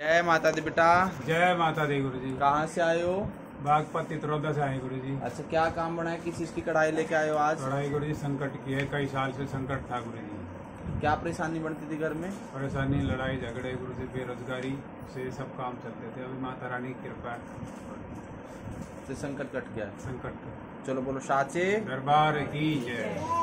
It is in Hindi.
जय माता दी बेटा। जय माता दी गुरु जी कहाँ से आए हो? बागपत तित्रोदा से आए गुरु जी अच्छा क्या काम बना है? किस चीज़ की कढ़ाई लेके आए हो आज? लड़ाई गुरु जी संकट की है कई साल से संकट था गुरु जी क्या परेशानी बनती थी घर में? परेशानी लड़ाई झगड़े गुरु जी बेरोजगारी से सब काम चलते थे। अभी माता रानी की कृपा से संकट कट गया। संकट चलो बोलो साचे। दरबार की जय।